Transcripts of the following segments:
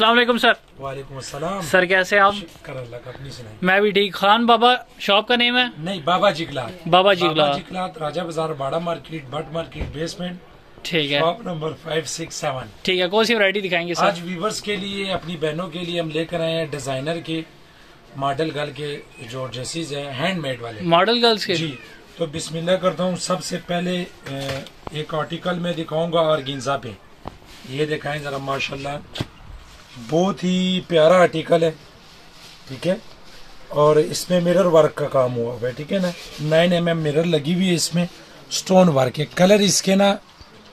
वालेकुम सर। वालेकुम सर कैसे आप? मैं भी ठीक। खान बाबा शॉप का नेम है? नहीं बाबा जिगलात बाबा जिगला जिगलात Raja Bazaar Bara market but market basement ठीक है। Shop number five six seven ठीक है कौन सी वैरायटी दिखाएँगे सर? आज व्यूवर्स के लिए अपनी बहनों के लिए हम लेकर आए हैं डिज़ाइनर के मॉडल गर्ल के जो ड्रेसेस है हैंडमेड वाले। मॉडल गर्ल्स के? जी तो बिस्मिल्लाह करता हूँ सबसे पहले एक आर्टिकल में दिखाऊँगा और गिंजा पे। ये दिखाएँ जरा माशाल्लाह। बहुत ही प्यारा आर्टिकल है ठीक है? और इसमें मिरर वर्क का काम हुआ हुआ है ठीक है ना? नाइन एम एम मिरर लगी हुई है इसमें स्टोन वर्क है। कलर इसके ना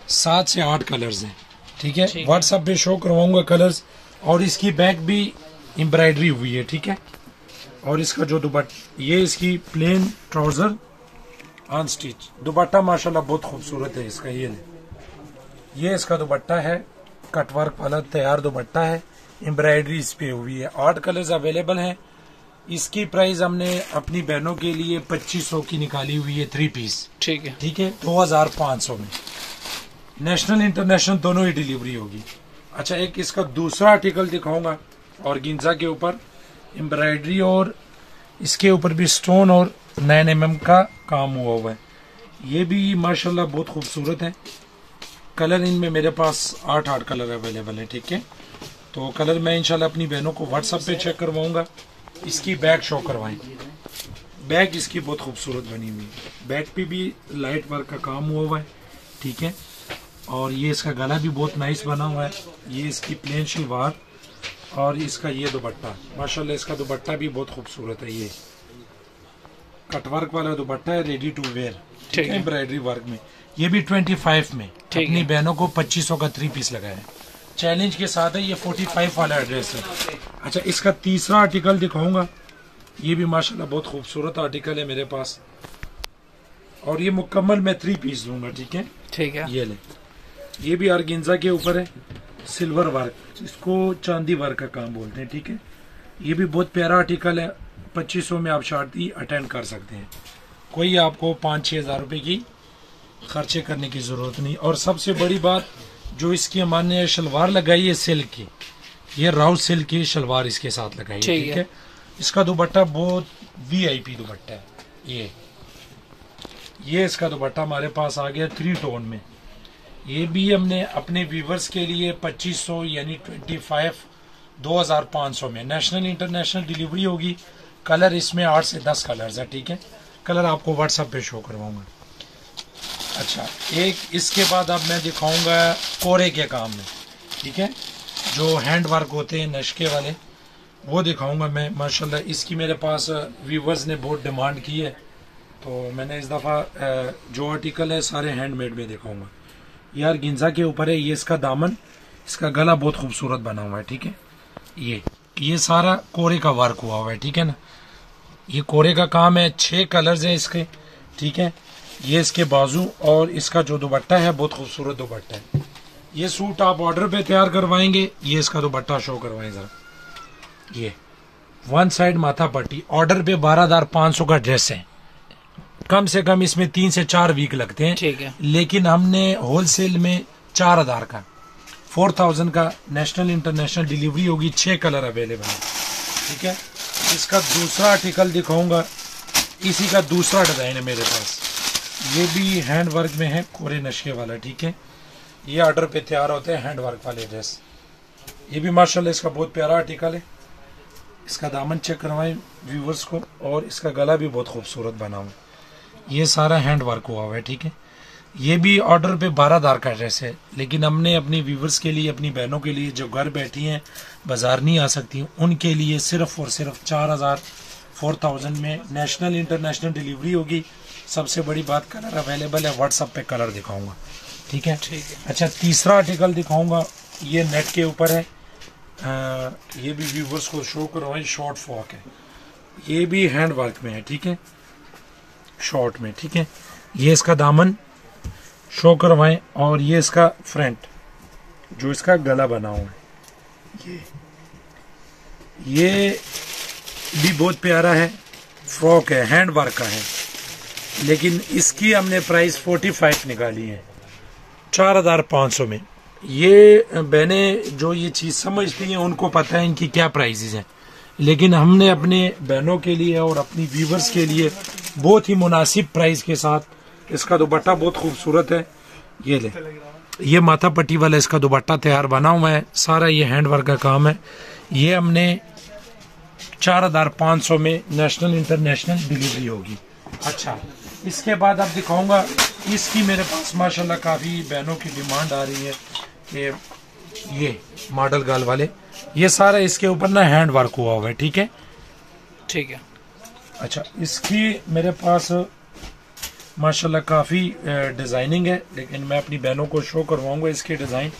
सात से आठ कलर्स हैं ठीक है। व्हाट्सएप पे शो करवाऊँगा कलर्स और इसकी बैक भी एम्ब्रॉयडरी हुई है ठीक है? और इसका जो दुपट ये इसकी प्लेन ट्राउज़र ऑन स्टिच दुपट्टा माशाल्लाह बहुत खूबसूरत है इसका ये ले। ये इसका दुपट्टा है कटवर्क वाला तैयार दुपट्टा है। एम्ब्रॉयडरी इस पे हुई है। आठ कलर्स अवेलेबल हैं। इसकी प्राइस हमने अपनी बहनों के लिए 2500 की निकाली हुई है थ्री पीस ठीक है। ठीक है? दो हज़ार पाँच सौ में। नेशनल इंटरनेशनल दोनों ही डिलीवरी होगी। अच्छा एक इसका दूसरा आर्टिकल दिखाऊँगा और गिंजा के ऊपर। एम्ब्रॉयडरी और इसके ऊपर भी स्टोन और नाइन एम mm का काम हुआ हुआ है। ये भी माशाल्लाह बहुत खूबसूरत है। कलर इनमें मेरे पास आठ आठ कलर अवेलेबल है ठीक है? तो कलर मैं इंशाल्लाह अपनी बहनों को व्हाट्सअप पे चेक करवाऊँगा। इसकी बैग शो करवाएँ। बैग इसकी बहुत खूबसूरत बनी हुई है। बैग पे भी लाइट वर्क का काम हुआ हुआ है ठीक है? और ये इसका गला भी बहुत नाइस बना हुआ है। ये इसकी प्लेन शलवार और इसका ये दुपट्टा। माशाल्लाह इसका दुपट्टा भी बहुत खूबसूरत है ये। कटवर्क वाला दुपट्टा है रेडी टू वेयर ठीक है। एम्ब्रॉयडरी वर्क में। ये भी 25 में। अपनी बहनों को 2500 का थ्री पीस लगाया है। चैलेंज के साथ है ये 45 वाला एड्रेस है। अच्छा इसका तीसरा आर्टिकल दिखाऊँगा। ये भी माशाल्लाह बहुत खूबसूरत आर्टिकल है मेरे पास। और ये मुकम्मल मैं थ्री पीस दूँगा ठीक है? ठीक है। ये ले। ये भी आर्गिंजा के ऊपर है सिल्वर वर्क इसको चांदी वर्क का काम बोलते हैं ठीक है? ये भी बहुत प्यारा आर्टिकल है पच्चीस सौ में आप शादी अटेंड कर सकते हैं। कोई आपको पाँच छः हज़ार रुपये की खर्चे करने की ज़रूरत नहीं। और सबसे बड़ी बात जो इसकी हमारे शलवार लगाई है सिल्क की ये राउत सिल्क की शलवार इसके साथ लगाई है ठीक है। है? इसका दुपट्टा बहुत वीआईपी दुपट्टा है ये। ये इसका दुपट्टा हमारे पास आ गया थ्री टोन में। ये भी हमने अपने व्यूवर्स के लिए 2500 यानी 25 2500 में। नेशनल इंटरनेशनल डिलीवरी होगी। कलर इसमें आठ से दस कलर्स है ठीक है? कलर आपको व्हाट्सएप पे शो करवाऊँगा। अच्छा एक इसके बाद अब मैं दिखाऊँगा कोरे के काम में, ठीक है? जो हैंड वर्क होते हैं, नशके वाले, वो दिखाऊँगा मैं, माशाल्लाह। इसकी मेरे पास व्यूवर्स ने बहुत डिमांड की है। तो मैंने इस दफ़ा जो आर्टिकल है, सारे हैंडमेड में दिखाऊँगा। यार गिंजा के ऊपर है, ये इसका दामन, इसका गला बहुत खूबसूरत बना हुआ है, ठीक है? ये ये सारा कोरे का वर्क हुआ हुआ है, ठीक है ना? ये कोरे का काम है छः कलर्स हैं इसके, ठीक है? ये इसके बाजू और इसका जो दुपट्टा है बहुत खूबसूरत दुपट्टा है। ये सूट आप ऑर्डर पे तैयार करवाएँगे ये इसका दुपट्टा शो करवाएँ जरा। ये वन साइड माथा पट्टी ऑर्डर पे बारह हज़ार पाँच सौ का ड्रेस है। कम से कम इसमें तीन से चार वीक लगते हैं। ठीक है। लेकिन हमने होलसेल में चार हज़ार का फोर थाउज़ेंड का नेशनल इंटरनेशनल डिलीवरी होगी छह कलर अवेलेबल है। ठीक है? इसका दूसरा आर्टिकल दिखाऊँगा। इसी का दूसरा डिज़ाइन है मेरे पास। ये भी हैंड वर्क में है कोरे नशे वाला, ठीक है? ये ऑर्डर पे तैयार होते हैं हैंड वर्क वाले ड्रेस ये भी माशाल्लाह इसका बहुत प्यारा आर्टिकल है। इसका दामन चेक करवाएँ व्यूवर्स को, और इसका गला भी बहुत खूबसूरत बना हुआ ये सारा हैंड वर्क हुआ हुआ है, ठीक है? ये भी ऑर्डर पे बारह दार का ड्रेस है, लेकिन हमने अपनी व्यूवर्स के लिए, अपनी बहनों के लिए, जो घर बैठी हैं, बाज़ार नहीं आ सकती, उनके लिए सिर्फ़ और सिर्फ़ चार हज़ार फोर थाउज़ेंड में नेशनल इंटरनेशनल डिलीवरी होगी। सबसे बड़ी बात कलर अवेलेबल है व्हाट्सअप पे कलर दिखाऊँगा। ठीक है? ठीक है। अच्छा तीसरा आर्टिकल दिखाऊँगा। ये नेट के ऊपर है। अ, ये भी व्यूवर्स को शो करवाएँ शॉर्ट फॉक है। ये भी हैंड वर्क में है ठीक है? शॉर्ट में ठीक है? ये इसका दामन शो करवाएँ और ये इसका फ्रंट जो इसका गला बना हुआ है। ये। ये भी बहुत प्यारा है। फ्रॉक है हैंड वर्क का है। लेकिन इसकी हमने प्राइस 45 निकाली है। चार हज़ार पाँच सौ में। ये, बहनें, जो ये चीज़ समझती हैं, उनको पता है इनकी क्या प्राइजेज हैं। लेकिन हमने अपने बहनों के लिए और अपनी व्यूवर्स के लिए बहुत ही मुनासिब प्राइस के साथ इसका दुपट्टा बहुत खूबसूरत है। ये ले। ये माथा पट्टी वाला इसका दुपट्टा तैयार बना हुआ है। सारा ये हैंड वर्क का काम है। ये हमने चार हज़ार पाँच सौ में नेशनल इंटरनेशनल डिलीवरी होगी। अच्छा। इसके बाद अब दिखाऊँगा इसकी मेरे पास माशाल्लाह काफ़ी बहनों की डिमांड आ रही है कि ये मॉडल गाल वाले ये सारा इसके ऊपर ना हैंड वर्क हुआ हुआ है ठीक है? ठीक है। अच्छा इसकी मेरे पास माशाल्लाह काफ़ी डिज़ाइनिंग है लेकिन मैं अपनी बहनों को शो करवाऊँगा इसके डिज़ाइन।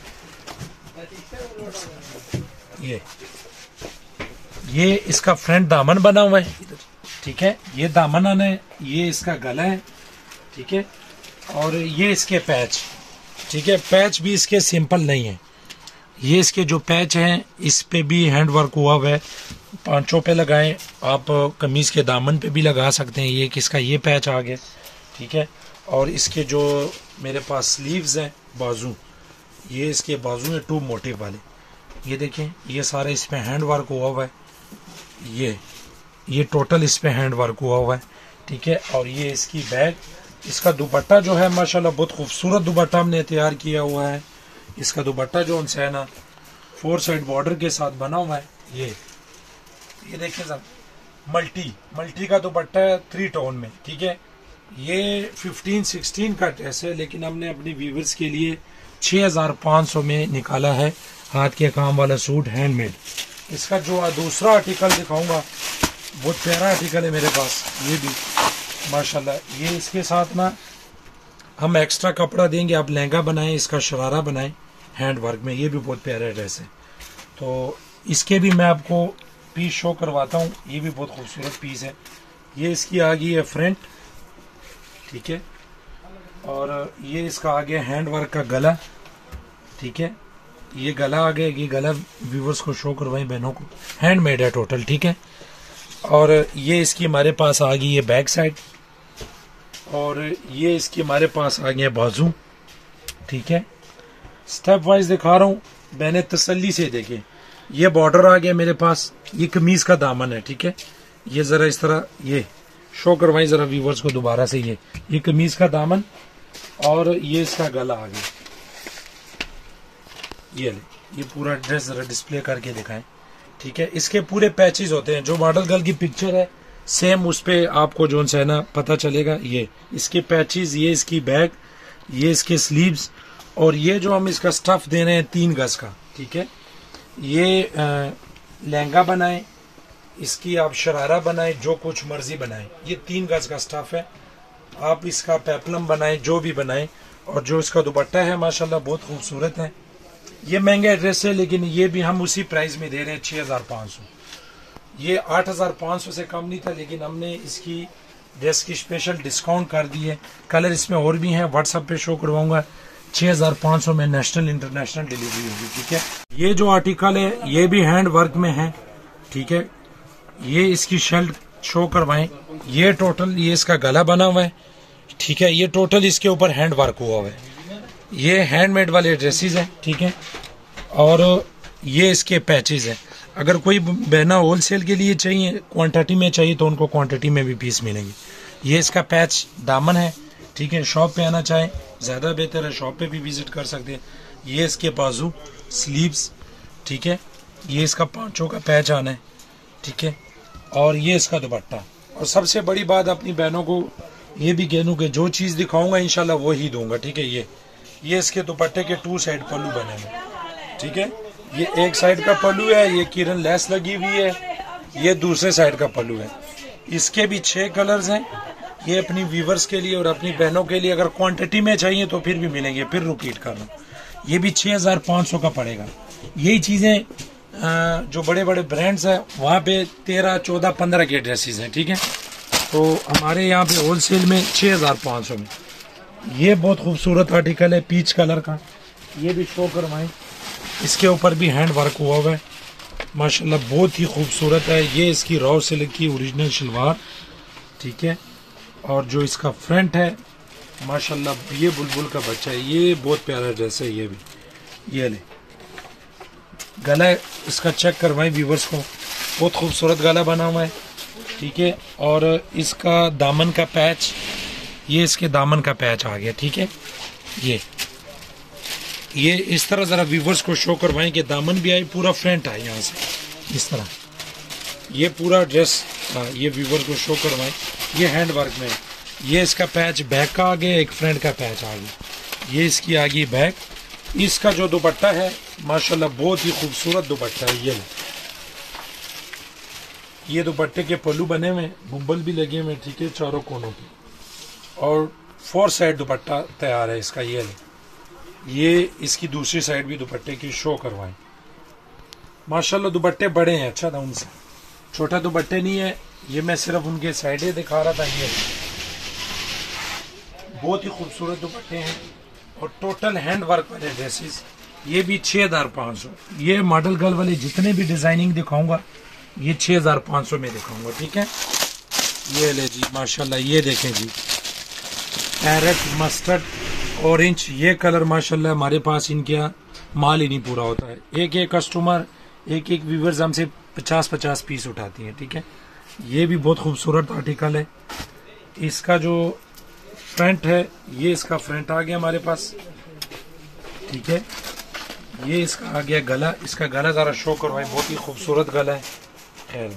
ये ये इसका फ्रंट दामन बना हुआ है। ठीक है? ये दामन है ये इसका गला है, ठीक है? और ये इसके पैच, ठीक है? पैच भी इसके सिंपल नहीं है। ये इसके जो पैच हैं, इस पे भी हैंड वर्क हुआ हुआ है। पाँचों पे लगाएँ, आप कमीज के दामन पे भी लगा सकते हैं। ये किसका, ये पैच आ गया, ठीक है? और इसके जो मेरे पास स्लीव्स हैं, बाजू, ये इसके बाजू हैं टू मोटिव वाले। ये देखें, ये सारा इसमें हैंड वर्क हुआ हुआ है। ये ये टोटल इस पे हैंड वर्क हुआ हुआ है, ठीक है? और ये इसकी बैग इसका दुपट्टा जो है, माशाल्लाह बहुत खूबसूरत दुपट्टा हमने तैयार किया हुआ है। इसका दुपट्टा जो उनसे है ना फोर साइड बॉर्डर के साथ बना हुआ है, ये। ये देखिए सर मल्टी मल्टी का दुपट्टा है थ्री टोन में, ठीक है? ये 15 16 का ड्रेस है लेकिन हमने अपने व्यूवर्स के लिए 6500 में निकाला है, हाथ के काम वाला सूट हैंडमेड इसका जो दूसरा आर्टिकल दिखाऊँगा बहुत प्यारा आर्टिकल है मेरे पास, ये भी, माशाल्लाह। ये इसके साथ ना, हम एक्स्ट्रा कपड़ा देंगे, आप लहंगा बनाएँ, इसका शरारा बनाएँ हैंड वर्क में, ये भी बहुत प्यारा ड्रेस है। तो इसके भी मैं आपको पीस शो करवाता हूँ, ये भी बहुत खूबसूरत पीस है। ये इसकी आ गई है फ्रंट ठीक है? और ये इसका आ गया हैंड वर्क का गला, ठीक है? ये गला आ गया, ये गला व्यूवर्स को शो करवाएँ बहनों को। हैंडमेड है टोटल ठीक है? और ये इसकी हमारे पास आ गई है बैक साइड। और ये इसकी हमारे पास आ गई है बाजू। ठीक है? स्टेप वाइज दिखा रहा हूँ। मैंने तसल्ली से देखे। ये बॉर्डर आ गया मेरे पास। ये कमीज का दामन है, ठीक है? ये जरा इस तरह, ये शो करवाई जरा व्यूवर्स को दोबारा से ये। ये कमीज का दामन और ये इसका गला आ गया। ये ये पूरा ड्रेस जरा डिस्प्ले करके दिखाएँ। ठीक है? इसके पूरे पैचेस होते हैं। जो मॉडल गर्ल की पिक्चर है सेम उस पे आपको जो है ना पता चलेगा। ये, इसके पैचेस ये इसकी बैग ये इसके स्लीव्स और ये जो हम इसका स्टफ़ दे रहे हैं तीन गज का, ठीक है? ये लहंगा बनाए, इसकी आप शरारा बनाए, जो कुछ मर्ज़ी बनाए। ये तीन गज का स्टफ़ है। आप इसका पेपलम बनाए, जो भी बनाए और जो इसका दुपट्टा है, माशाल्लाह बहुत खूबसूरत है। ये महँगा ड्रेस है, लेकिन ये भी हम उसी प्राइस में दे रहे हैं, छह हज़ार पाँच सौ। ये आठ हज़ार पाँच सौ से कम नहीं था, लेकिन हमने इसकी ड्रेस की स्पेशल डिस्काउंट कर दी है। कलर इसमें और भी हैं व्हाट्सअप पे शो करवाऊँगा। छह हज़ार पाँच सौ में नेशनल इंटरनेशनल डिलीवरी होगी, ठीक है? ये जो आर्टिकल है, ये भी हैंड वर्क में है, ठीक है? ये इसकी शर्ट शो करवाएँ। ये टोटल ये इसका गला बना हुआ है, ठीक है? ये टोटल इसके ऊपर हैंड वर्क हुआ हुआ है। ये हैंडमेड वाले ड्रेसेस हैं, ठीक है? और ये इसके पैचेस हैं। अगर कोई बहना होल सेल के लिए चाहिए क्वांटिटी में चाहिए तो उनको क्वांटिटी में भी पीस मिलेंगे। ये इसका पैच दामन है, ठीक है? शॉप पे आना चाहें, ज़्यादा बेहतर है शॉप पे भी विज़िट कर सकते हैं। ये इसके बाजू स्लीव्स ठीक है? ये इसका पाँचों का पैच आना है, ठीक है? और ये इसका दुपट्टा। और सबसे बड़ी बात अपनी बहनों को ये भी कह दूँ कि जो चीज़ दिखाऊँगा इनशाला वो ही दूँगा, ठीक है? ये ये इसके दुपट्टे के टू साइड पल्लू बने हुए ठीक है? ये एक साइड का पल्लू है, ये किरण लेस लगी हुई है, ये दूसरे साइड का पल्लू है। इसके भी छह कलर्स हैं। ये अपनी व्यूवर्स के लिए और अपनी बहनों के लिए अगर क्वांटिटी में चाहिए तो फिर भी मिलेंगे। फिर रिपीट कर हूँ ये भी छह हज़ार पाँच सौ का पड़ेगा। यही चीज़ें जो बड़े बड़े ब्रांड्स हैं, वहाँ पे तेरह, चौदह, पंद्रह के ड्रेसेस हैं। ठीक है? तो हमारे यहाँ पे होलसेल में छह हज़ार पाँच सौ में। ये बहुत खूबसूरत आर्टिकल है पीच कलर का। ये भी शो करवाएँ। इसके ऊपर भी हैंड वर्क हुआ हुआ है। माशाल्लाह, बहुत ही खूबसूरत है। ये इसकी रॉ सिल्क की ओरिजिनल शलवार, ठीक है? और जो इसका फ्रंट है, माशाल्लाह, ये बुलबुल का बच्चा है। ये बहुत प्यारा ड्रेस है, ये भी। ये ले। गला इसका चेक करवाएँ व्यूवर्स को। बहुत खूबसूरत गला बना हुआ है, ठीक है? और इसका दामन का पैच ये इसके दामन का पैच आ गया ठीक है? ये। ये इस तरह जरा व्यूवर्स को शो करवाएँ कि दामन भी आए पूरा फ्रंट आए यहाँ से। इस तरह। ये पूरा ड्रेस हाँ ये व्यूवर को शो करवाएँ। ये हैंड वर्क में ये इसका पैच बैक का आ गया एक फ्रंट का पैच आ गया। ये इसकी आ गई बैक इसका जो दुपट्टा है माशाल्लाह बहुत ही खूबसूरत दुपट्टा है ये। ये दुपट्टे के पल्लू बने हुए हैं, बुम्बल भी लगे हुए ठीक है चारों कोनों पे। और फोर साइड दुपट्टा तैयार है इसका, ये ले। ये इसकी दूसरी साइड भी दुपट्टे की शो करवाएँ। माशाल्लाह, दुपट्टे बड़े हैं अच्छा था उनसे। छोटा दुपट्टे नहीं है, ये मैं सिर्फ़ उनके साइडें दिखा रहा था, ये। बहुत ही खूबसूरत दुपट्टे हैं और टोटल हैंड वर्क वाले ड्रेसेस ये भी छह हज़ार पाँच सौ। ये मॉडल गर्ल वाले जितने भी डिज़ाइनिंग दिखाऊँगा, ये छह हज़ार पाँच सौ में दिखाऊँगा, ठीक है? ये ले जी, माशाल्लाह, ये देखें जी। पैरट मस्टर्ड ऑरेंज ये कलर माशाल्लाह हमारे पास इनके माल ही नहीं पूरा होता है। एक एक कस्टमर एक एक व्यूवर्स हमसे पचास पचास पीस उठाती हैं, ठीक है? ये भी बहुत खूबसूरत आर्टिकल है। इसका जो फ्रंट है, ये इसका फ्रंट आ गया हमारे पास, ठीक है? ये इसका आ गया गला। इसका गला जरा शो करवाए, बहुत ही खूबसूरत गला है। खैर,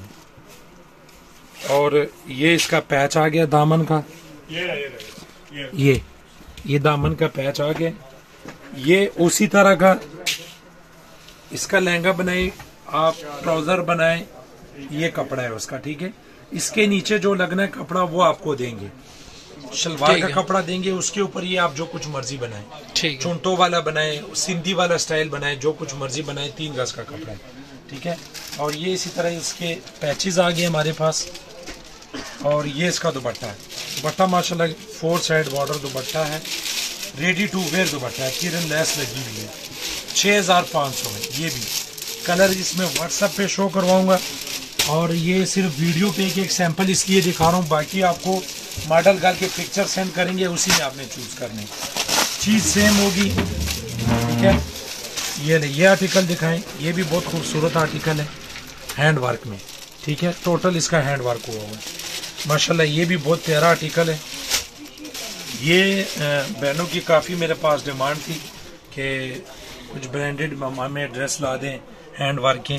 और ये इसका पैच आ गया दामन का। ये ये दामन का पैच आ गया। ये उसी तरह का इसका लहंगा बनाए आप ट्राउज़र बनाए ये कपड़ा है उसका ठीक है? इसके नीचे जो लगना है कपड़ा वो आपको देंगे। शलवार का कपड़ा देंगे उसके ऊपर ये आप जो कुछ मर्ज़ी बनाए। ठीक चुंटो वाला बनाए सिंधी वाला स्टाइल बनाए जो कुछ मर्ज़ी बनाए तीन गज का कपड़ा है ठीक है? और ये इसी तरह इसके पैचेस आ गए हमारे पास। और ये इसका दुपट्टा है। दुपट्टा, माशाल्लाह फोर साइड बॉर्डर दुपट्टा है। रेडी टू वेयर दुपट्टा है। किरण लेस लगी हुई है। छः हज़ार पाँच सौ है। ये भी। कलर इसमें व्हाट्सएप पे शो करवाऊँगा। और ये सिर्फ़ वीडियो पे एक एक सैंपल इसलिए दिखा रहा हूँ। बाकी आपको मॉडल गाल के पिक्चर सेंड करेंगे, उसी में आपने चूज़ करने चीज़ सेम होगी। ठीक है? ये ले, ये आर्टिकल दिखाएँ। ये भी बहुत खूबसूरत आर्टिकल है। हैंड वर्क में। ठीक है? टोटल इसका हैंड वर्क हुआ हुआ है। माशाल्लाह, ये भी बहुत प्यारा आर्टिकल है। ये बहनों की काफ़ी मेरे पास डिमांड थी कि कुछ ब्रांडेड हमें ड्रेस ला दें हैंड वर्क के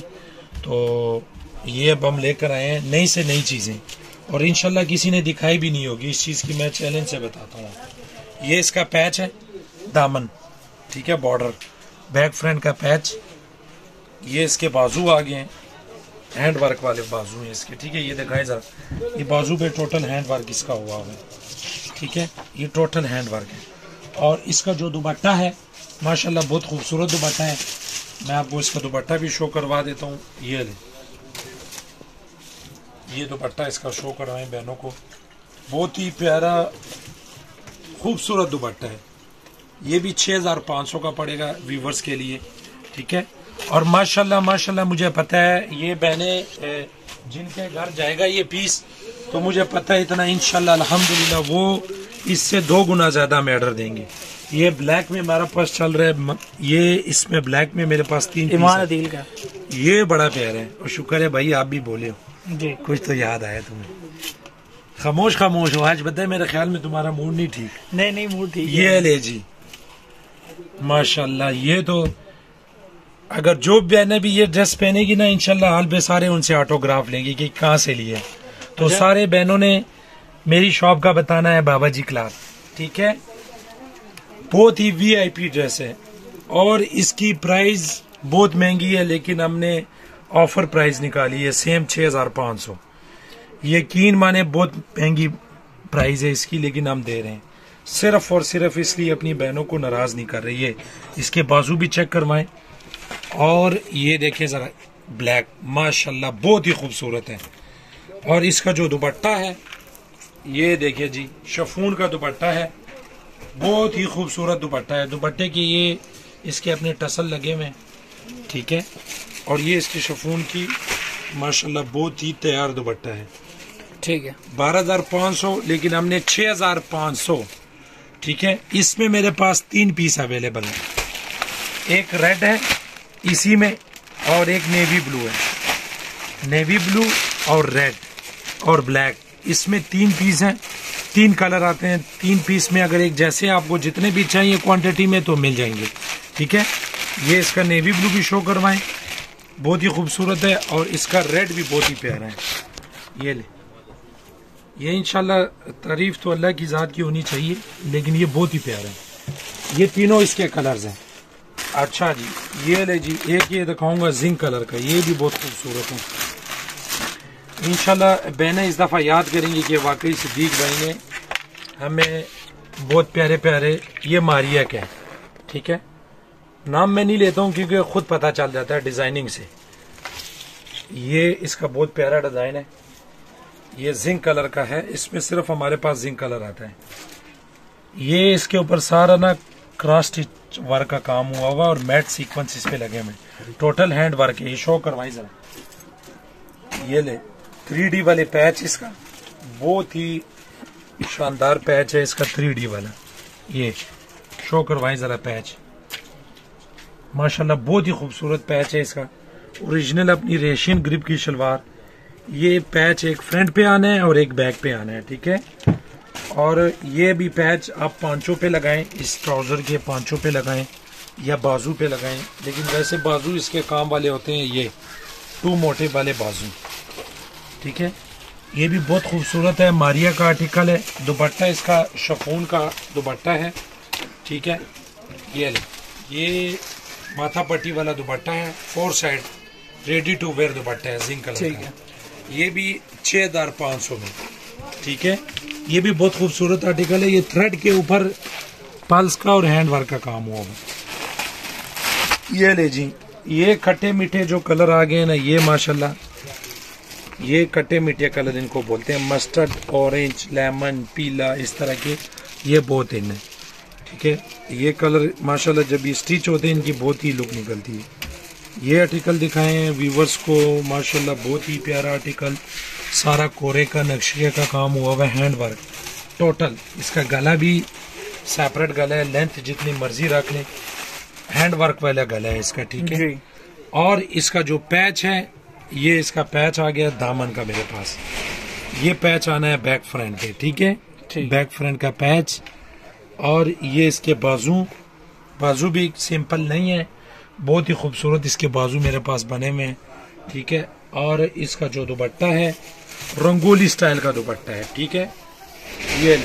तो ये अब हम लेकर आए हैं नई से नई चीज़ें। और इनशाला किसी ने दिखाई भी नहीं होगी इस चीज़ की, मैं चैलेंज से बताता हूँ। ये इसका पैच है, दामन। ठीक है बॉर्डर बैक फ्रंट का पैच ये इसके बाजू आ गए हैं। हैंड वर्क वाले बाजू हैं इसके, ठीक है? ये दिखाए जरा ये बाजू पे टोटल हैंड वर्क इसका हुआ हुआ है, ठीक है? ये टोटल हैंड वर्क है। और इसका जो दुपट्टा है, माशाल्लाह, बहुत खूबसूरत दुपट्टा है। मैं आपको इसका दुपट्टा भी शो करवा देता हूँ। ये ले। ये दुपट्टा इसका शो करवाएँ बहनों को। बहुत ही प्यारा, खूबसूरत दुपट्टा है। ये भी छः हज़ार पाँच सौ का पड़ेगा व्यूवर्स के लिए, ठीक है? और माशाल्लाह माशाल्लाह मुझे पता है ये बहने जिनके घर जाएगा ये पीस तो मुझे पता है इतना इंशाल्लाह अल्हम्दुलिल्लाह वो इससे दो गुना ज़्यादा में ऑर्डर देंगे। ये ब्लैक में हमारे पास चल रहा है ये इसमें ब्लैक में मेरे पास तीन पीस ईमान अदील का। ये बड़ा प्यारा है और शुक्र है भाई आप भी बोले हो। जी। कुछ तो याद आया तुम्हें। खामोश खामोश हो आज बताए मेरे ख्याल में तुम्हारा मूड नहीं ठीक। नहीं नहीं मूड ठीक ये ले जी। माशाल्लाह ये तो अगर जो बहने भी ये ड्रेस पहनेगी ना हाल बे सारे उनसे ऑटोग्राफ लेंगे कि कहाँ से लिए। तो सारे बहनों ने मेरी शॉप का बताना है बाबा जी क्लास। ठीक है? बहुत ही वीआईपी ड्रेस है। और इसकी प्राइस बहुत महँगी है लेकिन हमने ऑफ़र प्राइस निकाली है सेम छह हज़ार पाँच सौ। यकीन माने बहुत महँगी प्राइस है इसकी लेकिन हम दे रहे हैं। सिर्फ़ और सिर्फ़ इसलिए अपनी बहनों को नाराज़ नहीं कर रही है। इसके बाजू भी चेक करवाएँ। और ये देखें जरा ब्लैक माशाल्लाह बहुत ही खूबसूरत है। और इसका जो दुपट्टा है ये देखिए जी शफून का दुपट्टा है। बहुत ही खूबसूरत दुपट्टा है। दुपट्टे की ये इसके अपने टसल लगे हुए हैं ठीक है? और ये इसकी शफून की माशाल्लाह बहुत ही तैयार दुपट्टा है। ठीक है। बारह हज़ार पाँच सौ लेकिन हमने छह हज़ार पाँच सौ ठीक है? इसमें मेरे पास तीन पीस अवेलेबल है। एक रेड है इसी में और एक नेवी ब्लू है। नेवी ब्लू और रेड और ब्लैक। इसमें तीन पीस हैं, तीन कलर आते हैं। तीन पीस में अगर एक जैसे आपको जितने भी चाहिए क्वांटिटी में तो मिल जाएँगे। ठीक है? ये इसका नेवी ब्लू भी शो करवाएँ। बहुत ही खूबसूरत है और इसका रेड भी बहुत ही प्यारा है। ये ले। ये इंशाल्लाह तारीफ़ तो अल्लाह की ज़ात की होनी चाहिए, लेकिन ये बहुत ही प्यारा है। ये तीनों इसके कलर्स हैं। अच्छा जी, ये ले जी, एक ये दिखाऊँगा जिंक कलर का, ये भी बहुत खूबसूरत है। इंशाल्लाह बहनें इस दफ़ा याद करेंगी कि वाकई सिद्दीक भाई ने हमें बहुत प्यारे प्यारे ये मारिया के ठीक है? नाम मैं नहीं लेता हूँ क्योंकि खुद पता चल जाता है डिज़ाइनिंग से। ये इसका बहुत प्यारा डिज़ाइन है। ये जिंक कलर का है, इसमें सिर्फ़ हमारे पास जिंक कलर आता है। ये इसके ऊपर सारा ना क्रॉस स्टिच वर्क का काम हुआ हुआ और मैट सीक्वेंस इस पे लगे हुए टोटल हैंड वर्क है। ये शो करवाई जरा। ये ले। थ्री वाले पैच इसका। बहुत ही शानदार पैच है इसका थ्री वाला। ये शो करवाई जरा पैच माशाल्लाह, बहुत ही खूबसूरत पैच है इसका। ओरिजिनल अपनी रेशियन ग्रिप की शलवार। ये पैच एक फ्रंट पे आना है और एक बैक पे आना है, ठीक है? और ये भी पैच आप पाँचों पे लगाएँ इस ट्राउज़र के पाँचों पे लगाएँ या बाजू पे लगाएँ। लेकिन वैसे बाजू इसके काम वाले होते हैं ये टू मोटे वाले बाजू। ठीक है? ये भी बहुत खूबसूरत है मारिया का आर्टिकल है दुपट्टा इसका शफून का दुपट्टा है। ठीक है? ये ले ये माथा पट्टी वाला दुपट्टा है four side ready to wear दुपट्टा है जिंक कलर ठीक है। ये भी छः हज़ार पाँच सौ में। ठीक है? ये भी बहुत खूबसूरत आर्टिकल है। ये थ्रेड के ऊपर पल्स का और हैंड वर्क का काम हुआ हुआ। ये ले जी। ये खट्टे मीठे जो कलर आ गए ना ये माशाल्लाह। ये खट्टे मीठे कलर इनको बोलते हैं। मस्टर्ड ऑरेंज लेमन पीला इस तरह के ये बहुत इन है ठीक है? ये कलर माशाल्लाह जब ये स्टिच होते हैं इनकी बहुत ही लुक निकलती है। ये आर्टिकल दिखाए हैं व्यूवर्स को। माशाल्लाह बहुत ही प्यारा आर्टिकल सारा कोरे का नक्शे का काम हुआ हुआ है हैंड वर्क टोटल इसका गला भी सेपरेट गला है लेंथ जितनी मर्ज़ी रख लें। हैंड वर्क वाला गला है इसका ठीक है? और इसका जो पैच है ये इसका पैच आ गया दामन का मेरे पास। ये पैच आना है बैक फ्रंट पे ठीक है? बैक फ्रंट का पैच और ये इसके बाजू बाजू भी सिंपल नहीं है। बहुत ही खूबसूरत इसके बाजू मेरे पास बने हुए हैं ठीक है? और इसका जो दुपट्टा है रंगोली स्टाइल का दुपट्टा है ठीक है? ये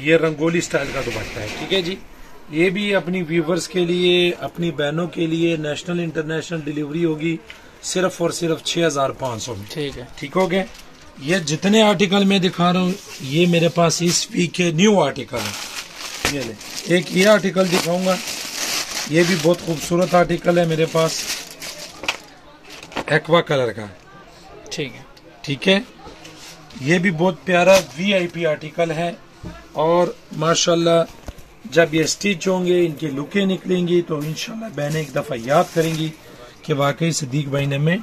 ये रंगोली स्टाइल का दुपट्टा है ठीक है जी? ये भी अपनी व्यूवर्स के लिए अपनी बहनों के लिए नेशनल इंटरनेशनल डिलीवरी होगी सिर्फ़ और सिर्फ़ छह हज़ार पाँच सौ में। ठीक है। ठीक हो गया? ये जितने आर्टिकल मैं दिखा रहा हूँ ये मेरे पास इस वीक के न्यू आर्टिकल है। ये ले। एक ये आर्टिकल दिखाऊँगा। ये भी बहुत खूबसूरत आर्टिकल है मेरे पास। एक्वा कलर का। ठीक है। ठीक है? ये भी बहुत प्यारा वीआईपी आर्टिकल है और माशाल्लाह, जब ये स्टिच होंगे, इनकी लुकें निकलेंगी तो इंशाल्लाह बहनें एक दफ़ा याद करेंगी कि वाकई सदीक भाई ने हमें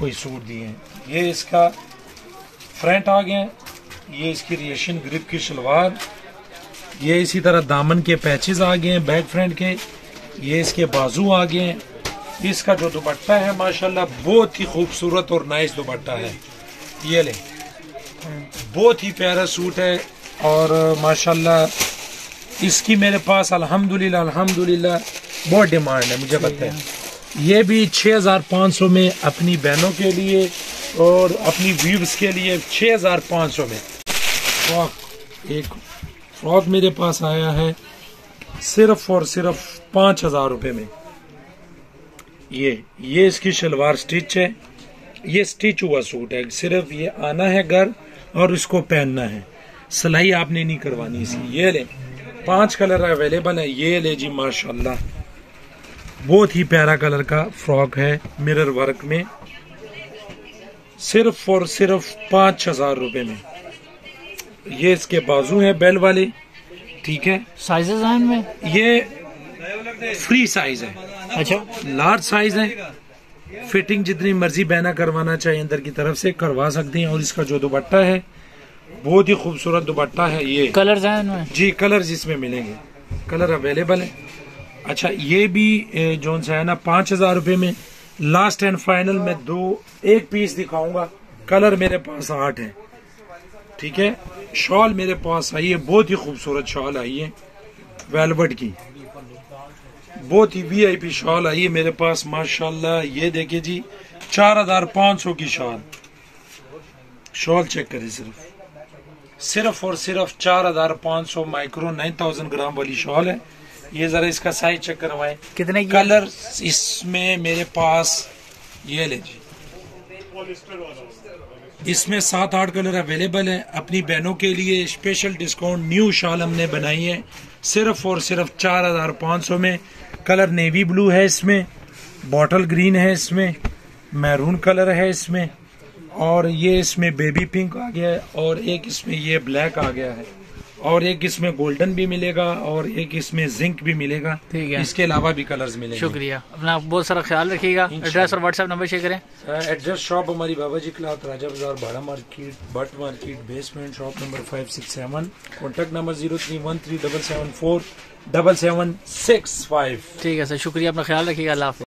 कोई सूट दिए हैं। ये इसका फ्रंट आ गया, ये इसकी रिएशन ग्रिप की शलवार, ये इसी तरह दामन के पैचेस आ गए हैं बैक फ्रंट के, ये इसके बाजू आ गए हैं। इसका जो दुपट्टा है, माशाल्लाह, बहुत ही खूबसूरत और नाइस दुपट्टा है। ये ले। बहुत ही प्यारा सूट है और, माशाल्लाह, इसकी मेरे पास, अल्हम्दुलिल्लाह अल्हम्दुलिल्लाह, बहुत डिमांड है, मुझे पता है। ये भी 6500 में अपनी बहनों के लिए और अपनी व्यूव्स के लिए 6500 में। फ्रॉक एक फ्रॉक मेरे पास आया है, सिर्फ़ और सिर्फ़ पाँच हज़ार रुपये में। ये ये इसकी शलवार स्टिच है। ये स्टिच हुआ सूट है। सिर्फ़ ये आना है घर और इसको पहनना है। सिलाई आपने नहीं करवानी इसकी। ये ले पाँच कलर अवेलेबल है। ये ले जी माशाल्लाह। बहुत ही प्यारा कलर का फ्रॉक है मिरर वर्क में। सिर्फ़ और सिर्फ़ पाँच हज़ार रुपए में। ये इसके बाजू है बेल वाले। ठीक है? साइजेस हैं इनमें? ये फ्री साइज़ है। अच्छा। लार्ज साइज़ है। फिटिंग जितनी मर्ज़ी बहना करवाना चाहिए अंदर की तरफ़ से करवा सकते हैं और इसका जो दुपट्टा है बहुत ही खूबसूरत दुपट्टा है ये। कलर्स हैं इनमें? जी कलर्स इसमें मिलेंगे। कलर अवेलेबल है। अच्छा ये भी जो सा है ना पाँच हज़ार रुपये में लास्ट एंड फाइनल में दो एक पीस दिखाऊँगा। कलर मेरे पास आठ है। ठीक है? शॉल मेरे पास आई है बहुत ही खूबसूरत शॉल आई है वेलवेट की। बहुत ही वीआईपी शॉल आई है मेरे पास माशाल्लाह ये देखिए जी चार हज़ार पाँच सौ की शॉल शॉल चेक करें सिर्फ़। सिर्फ़ और सिर्फ़ चार हज़ार पाँच सौ माइक्रो नाइन थाउज़ेंड ग्राम वाली शॉल है। ये जरा इसका साइज़ चेक करवाएँ। कितने कलर इसमें मेरे पास ये ले जी। इसमें सात आठ कलर अवेलेबल है। अपनी बहनों के लिए स्पेशल डिस्काउंट न्यू शाल हमने बनाई है। सिर्फ़ और सिर्फ़ चार हज़ार पाँच सौ में। कलर नेवी ब्लू है इसमें, बॉटल ग्रीन है इसमें, मैरून कलर है इसमें, और ये इसमें बेबी पिंक आ गया है, और एक इसमें ये ब्लैक आ गया है। और एक इसमें गोल्डन भी मिलेगा और एक इसमें जिंक भी मिलेगा। ठीक है। इसके अलावा भी कलर्स मिलेंगे। शुक्रिया। अपना बहुत सारा ख्याल रखिएगा। एड्रेस और व्हाट्सएप नंबर शेयर करें। एड्रेस शॉप हमारी Baba ji cloth Raja Bazaar Bhada market but market basement shop number five six seven contact number zero three one three double seven four double seven six five ठीक है sir शुक्रिया। अपना ख्याल रखिएगा। अल्लाह